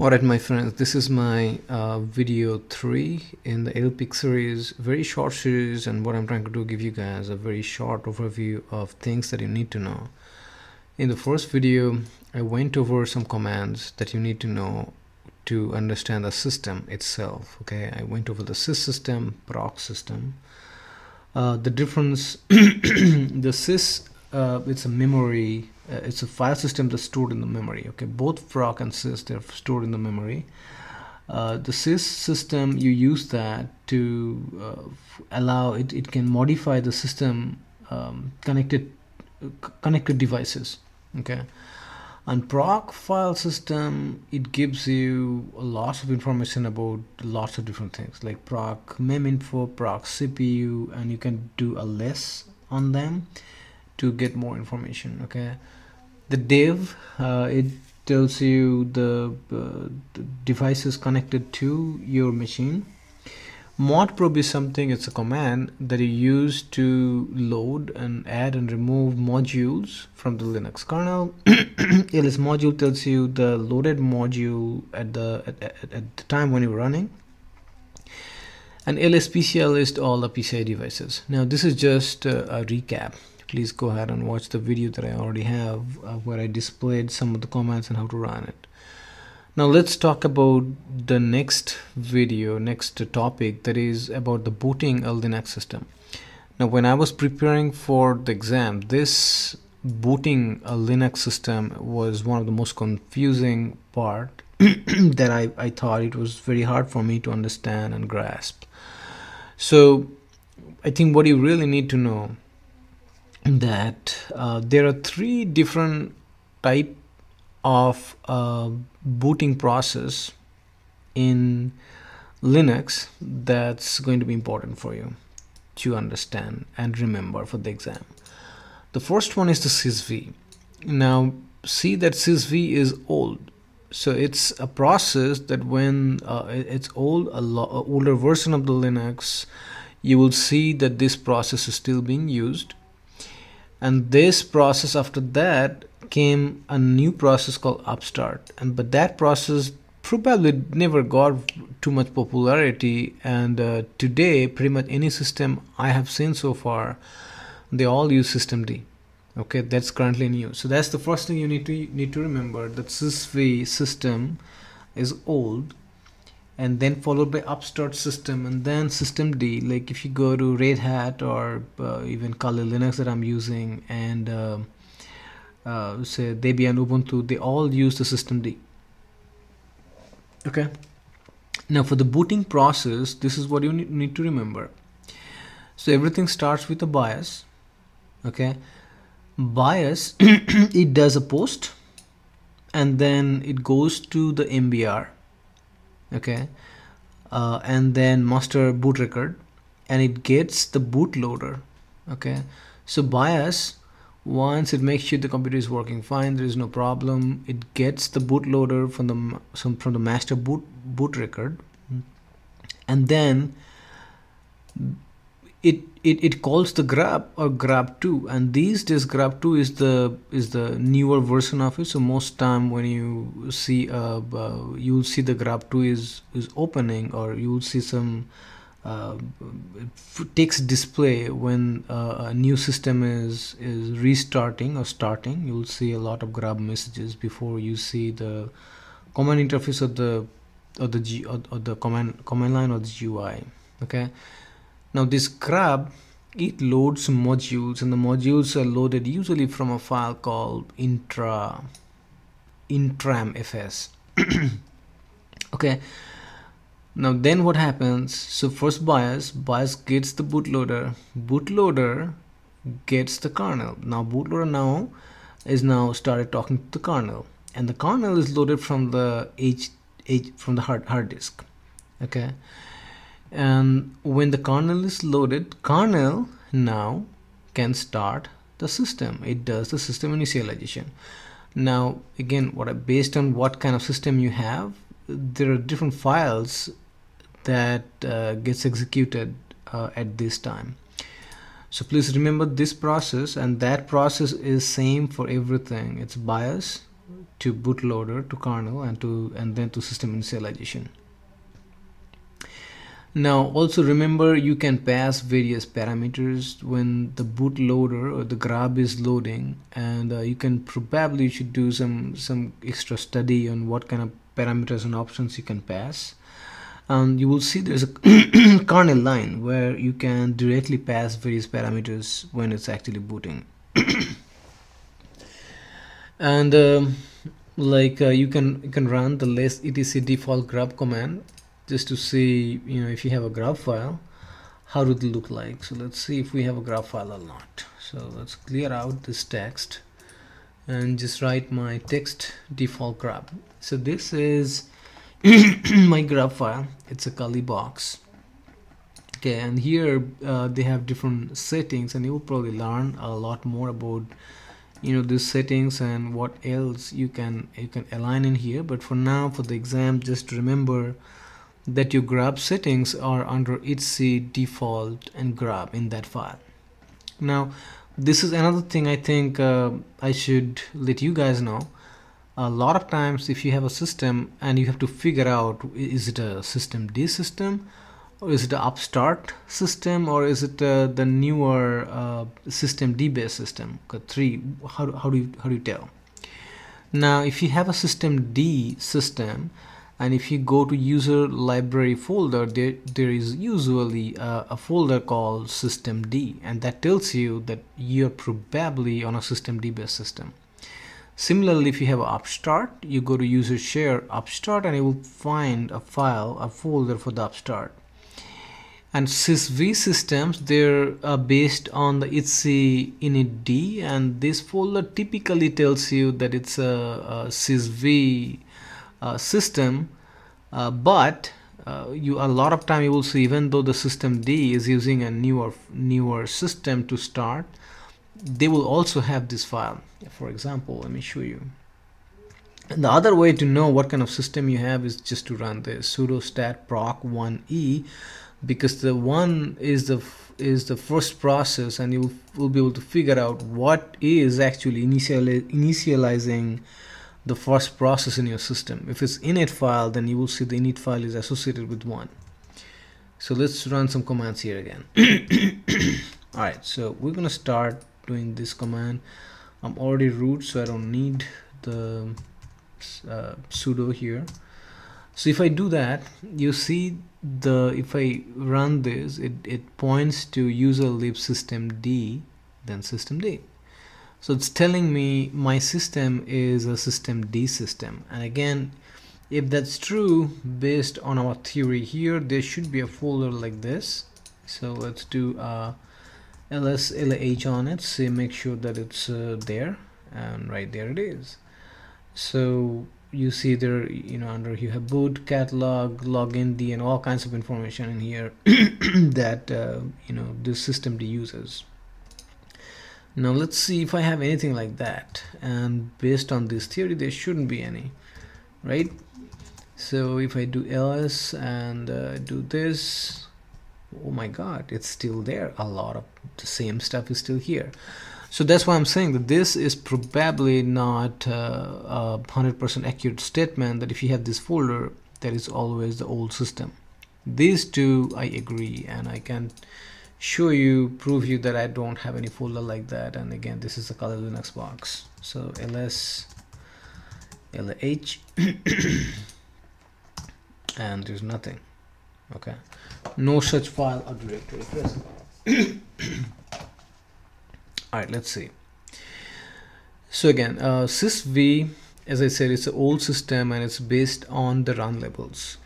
Alright my friends, this is my uh, video 3 in the LPIC series, very short series and what I'm trying to do give you guys a very short overview of things that you need to know. In the first video, I went over some commands that you need to know to understand the system itself. Okay, I went over the sys system, proc system. Uh, the difference, the sys, uh, it's a memory uh, it's a file system that's stored in the memory okay? Both proc and sys they're stored in the memory. Uh, the sys system you use that to uh, allow it it can modify the system um, connected connected devices okay? And proc file system it gives you lots of information about lots of different things like proc mem info proc cpu and you can do a list on them to get more information okay? The dev uh, it tells you the, uh, the devices connected to your machine. Modprobe is something it's a command that you use to load and add and remove modules from the linux kernel. Ls module tells you the loaded module at the at, at, at the time when you're running. And ls pci list all the pci devices. Now this is just a, a recap please go ahead and watch the video that I already have uh, where I displayed some of the commands and how to run it. Now let's talk about the next video, next topic that is about the booting a Linux system. Now when I was preparing for the exam, this booting a Linux system was one of the most confusing part that I, I thought it was very hard for me to understand and grasp. So I think what you really need to know that uh, there are three different type of uh, booting process in Linux that's going to be important for you to understand and remember for the exam. The first one is the sysv. Now see that sysv is old. So it's a process that when uh, it's old, a lot older version of the Linux, you will see that this process is still being used and this process after that came a new process called upstart. And but that process probably never got too much popularity. And uh, today pretty much any system i have seen so far they all use systemd okay that's currently new. So that's the first thing you need to need to remember that sysv system is old and then followed by upstart system and then system D. Like if you go to red hat or uh, even kali linux that i'm using and uh, uh, say debian ubuntu they all use the system D. Okay? Now for the booting process this is what you need to remember. So everything starts with a BIOS okay? BIOS it does a post and then it goes to the mbr okay. Uh, and then master boot record. And it gets the bootloader okay. So BIOS once it makes sure the computer is working fine there is no problem. It gets the bootloader from the from the master boot boot record. And then it, it it calls the grub or grub 2 and these days grub 2 is the is the newer version of it. So most time when you see uh, uh you'll see the grub 2 is is opening or you'll see some uh, display when uh, a new system is is restarting or starting. You'll see a lot of grub messages before you see the command interface of the of the G, or, or the command command line or the GUI okay now this grub it loads modules and the modules are loaded usually from a file called intra intramfs okay. Now then what happens? So first BIOS BIOS gets the bootloader. Bootloader gets the kernel. Now bootloader now is now started talking to the kernel and the kernel is loaded from the H, H from the hard, hard disk. Okay and when the kernel is loaded kernel now can start the system. It does the system initialization. Now again what based on what kind of system you have there are different files that uh, gets executed uh, at this time. So please remember this process and that process is same for everything. It's BIOS to bootloader to kernel and to and then to system initialization now also remember you can pass various parameters when the bootloader or the grub is loading and uh, you can probably should do some some extra study on what kind of parameters and options you can pass. And you will see there's a kernel line where you can directly pass various parameters when it's actually booting. And um, like uh, you can you can run the less etc default grub command just to see you know if you have a grub file how it look like? So let's see if we have a grub file or not. So let's clear out this text and just write my text default grub. So this is my grub file. It's a Kali box. Okay and here uh, they have different settings and you'll probably learn a lot more about you know these settings and what else you can you can align in here. But for now for the exam just remember that your grub settings are under etc default and grub in that file. Now this is another thing I think uh, I should let you guys know. A lot of times if you have a system and you have to figure out is it a system D system or is it an upstart system or is it uh, the newer uh, system D based system? Three how, how do you how do you tell? Now if you have a system D system and if you go to user library folder there there is usually a, a, folder called systemd and that tells you that you're probably on a systemd based system. Similarly if you have upstart you go to user share upstart and you will find a file a folder for the upstart. And sysv systems they're uh, based on the etc init and this folder typically tells you that it's a, a sysv system uh, but uh, you a lot of time you will see even though the system D is using a newer newer system to start they will also have this file. For example let me show you. And the other way to know what kind of system you have is just to run the sudo stat proc 1e because the one is the is the first process and you will be able to figure out what is actually initial initializing the first process in your system. If it's init file, then you will see the init file is associated with one. So let's run some commands here again. All right, so we're gonna start doing this command. I'm already root, so I don't need the uh, sudo here. So if I do that, you see the if I run this, it, it points to user lib system D, then system D so it's telling me my system is a system D system. And again if that's true based on our theory here there should be a folder like this. So let's do uh, ls lh on it. See make sure that it's uh, there. And right there it is. So you see there you know under you have boot catalog login d and all kinds of information in here that uh, you know this system d uses now let's see if I have anything like that. And based on this theory there shouldn't be any right? So if I do ls and uh, do this oh my god it's still there. A lot of the same stuff is still here. So that's why I'm saying that this is probably not uh, a 100% accurate statement that if you have this folder that is always the old system. These two I agree and I can show you prove you that I don't have any folder like that. And again this is a Kali Linux box. So ls lh and there's nothing. Okay. No such file or directory present all right let's see. So again uh, sysv as I said it's an old system and it's based on the run levels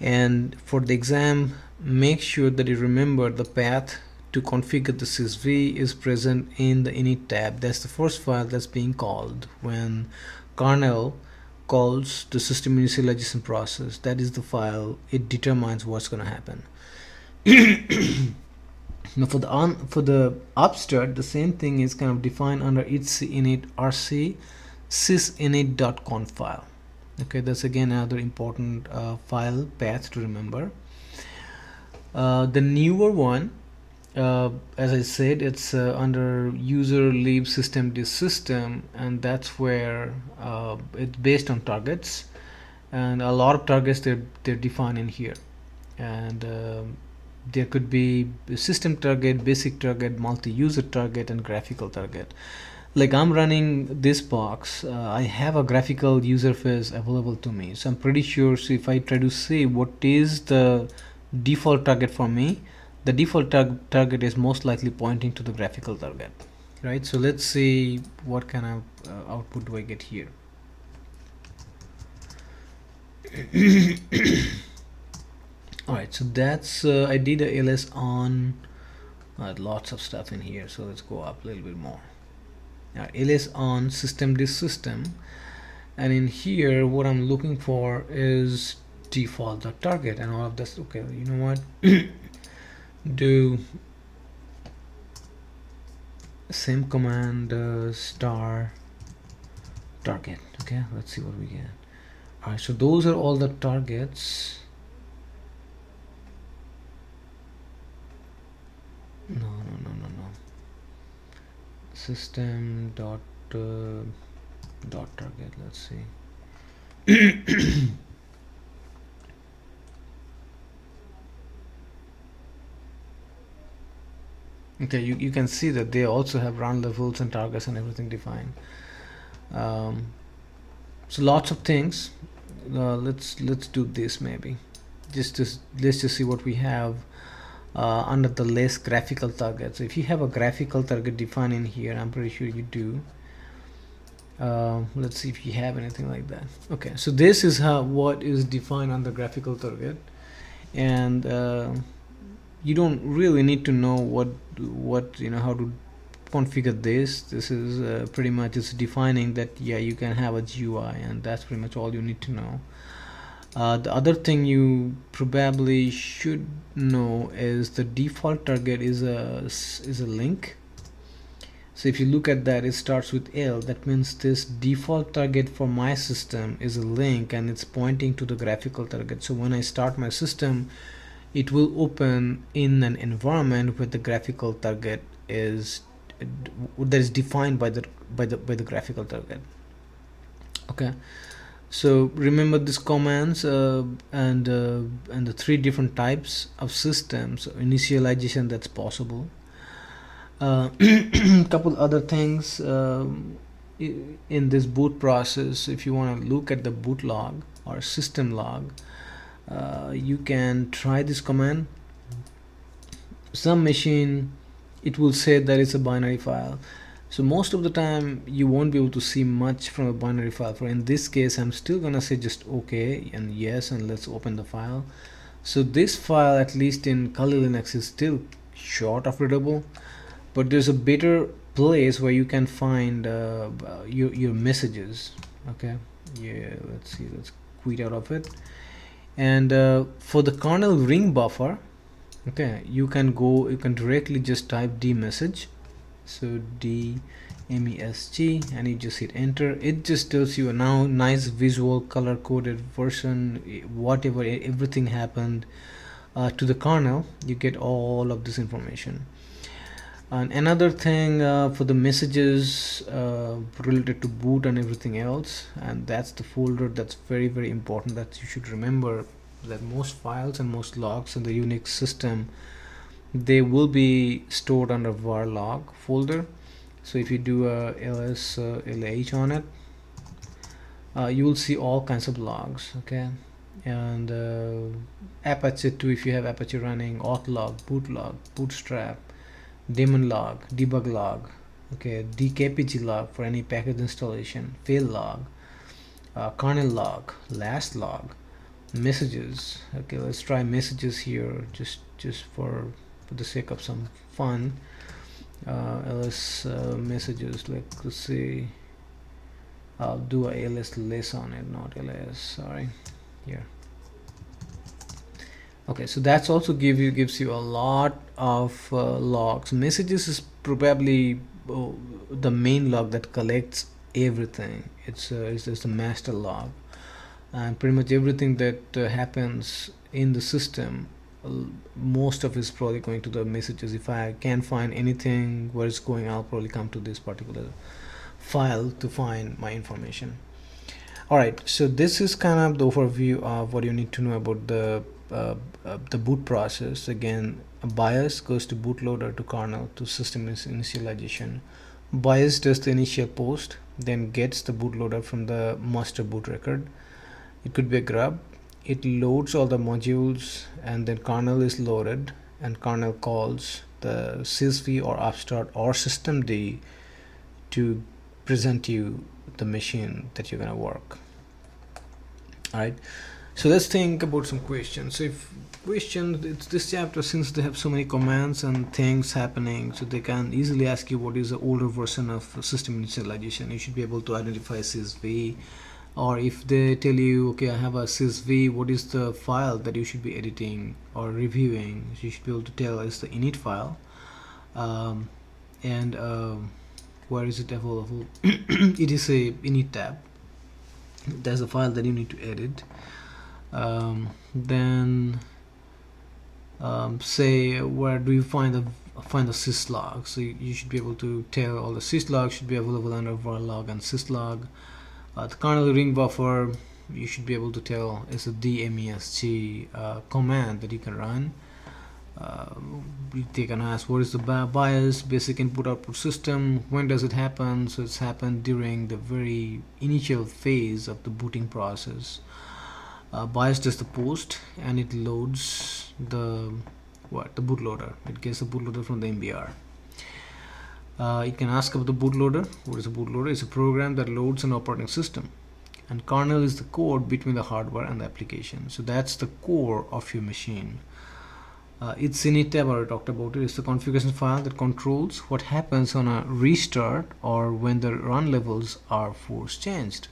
and for the exam make sure that you remember the path to configure the sysv is present in the init tab. That's the first file that's being called when kernel calls the system initialization process. That is the file. It determines what's going to happen. Now for the on for the upstart the same thing is kind of defined under etc init rc sysinit.conf file okay that's again another important uh, file path to remember. Uh, the newer one uh, as I said it's uh, under user lib system this system and that's where uh, it's based on targets. And a lot of targets they're, they're defined in here. And um, there could be system target basic target multi-user target and graphical target like I'm running this box uh, I have a graphical user face available to me. So I'm pretty sure so if I try to see what is the default target for me the default tar target is most likely pointing to the graphical target right? So let's see what kind of uh, output do I get here. All right so that's uh, I did a ls on uh, lots of stuff in here so let's go up a little bit more now ls on system this system and in here what I'm looking for is default target and all of this. Okay you know what? Do same command uh, star target. Okay let's see what we get. All right so those are all the targets no no no no no system dot uh, dot target let's see. Okay you, you can see that they also have run levels and targets and everything defined. Um, so lots of things. Uh, let's let's do this maybe. Just to let's just see what we have uh, under the less graphical target. So if you have a graphical target defined in here I'm pretty sure you do. Uh, let's see if you have anything like that. Okay so this is how what is defined on the graphical target. And uh, you don't really need to know what what you know how to configure this. This is uh, pretty much it's defining that yeah you can have a GUI and that's pretty much all you need to know uh, the other thing you probably should know is the default target is a is a link. So if you look at that it starts with L. That means this default target for my system is a link and it's pointing to the graphical target. So when I start my system it will open in an environment where the graphical target is that is defined by the by the by the graphical target. Okay so remember these commands uh, and uh, and the three different types of systems initialization that's possible. Uh, couple other things um, in this boot process if you want to look at the boot log or system log uh, you can try this command. Some machine it will say that it's a binary file so most of the time you won't be able to see much from a binary file. For in this case I'm still gonna say just okay and yes and let's open the file. So this file at least in Kali Linux is still short of readable but there's a better place where you can find uh, your, your messages okay? Yeah let's see let's quit out of it. And uh, for the kernel ring buffer okay you can go you can directly just type d message so d mesc and you just hit enter. It just tells you a now nice visual color coded version whatever everything happened uh, to the kernel. You get all of this information. And another thing uh, for the messages uh, related to boot and everything else and that's the folder that's very very important that you should remember that most files and most logs in the Unix system they will be stored under var log folder. So if you do a ls uh, lh on it uh, you will see all kinds of logs okay? And uh, apache 2 if you have apache running auth log boot log bootstrap daemon log debug log okay? Dkpg log for any package installation fail log uh, kernel log last log messages okay? Let's try messages here just just for for the sake of some fun uh, ls uh, messages like let's see I'll do a ls less on it not ls sorry here. Okay so that's also give you gives you a lot of uh, logs. Messages is probably uh, the main log that collects everything. It's uh, it's just a master log. And pretty much everything that uh, happens in the system most of is probably going to the messages. If I can't find anything where it's going I'll probably come to this particular file to find my information. Alright so this is kind of the overview of what you need to know about the uh, uh, the boot process. Again BIOS goes to bootloader to kernel to system initialization. BIOS does the initial post then gets the bootloader from the master boot record. It could be a grub it loads all the modules and then kernel is loaded and kernel calls the sysv or upstart or systemd to present you the machine that you're gonna work. All right so let's think about some questions. So if questions it's this chapter since they have so many commands and things happening so they can easily ask you what is the older version of system initialization. You should be able to identify sysv or if they tell you okay I have a sysv what is the file that you should be editing or reviewing? You should be able to tell is the init file. Um, and uh, where is it available? It is a init tab. There's a file that you need to edit. Um, then um, say where do you find the find the syslog so you, you, should be able to tell all the syslog should be available under varlog and syslog uh, the kernel ring buffer you should be able to tell is a dmesg uh, command that you can run. Uh, they can ask what is the BIOS basic input output system? When does it happen? So it's happened during the very initial phase of the booting process. Uh, BIOS does the post and it loads the what? The bootloader. It gets the bootloader from the MBR uh, you can ask about the bootloader. What is a bootloader? It's a program that loads an operating system. And kernel is the code between the hardware and the application. So that's the core of your machine. Uh, it's init tab I talked about it. It's the configuration file that controls what happens on a restart or when the run levels are force changed.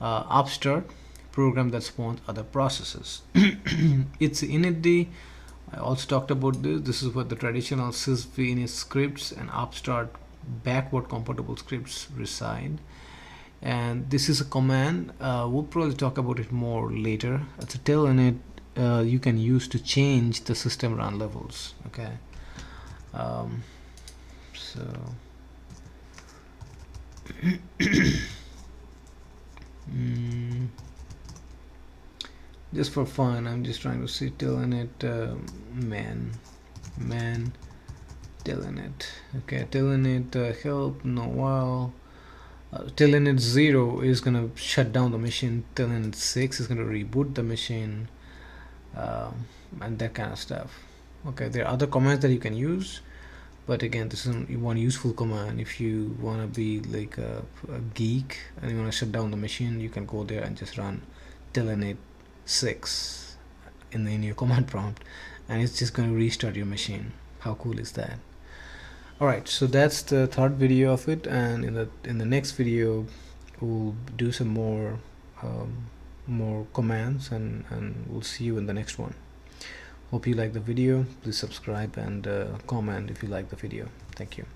Uh, upstart program that spawns other processes. It's initd I also talked about this. This is what the traditional init scripts and upstart backward compatible scripts reside. And this is a command. Uh, we'll probably talk about it more later. It's a tail telinit uh, you can use to change the system run levels okay? Um, so. Mm, just for fun I'm just trying to see telinit uh, man man telinit okay telinit uh, help no while uh, telinit 0 is gonna shut down the machine telinit 6 is gonna reboot the machine um, and that kind of stuff. Okay there are other commands that you can use but again this is one useful command. If you want to be like a, a, geek and you want to shut down the machine you can go there and just run telinit 6 in, the, in your command prompt and it's just going to restart your machine. How cool is that? Alright so that's the third video of it and in the in the next video we'll do some more um, more commands and, and we'll see you in the next one. Hope you like the video. Please subscribe and uh, comment if you like the video. Thank you